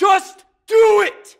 Just do it!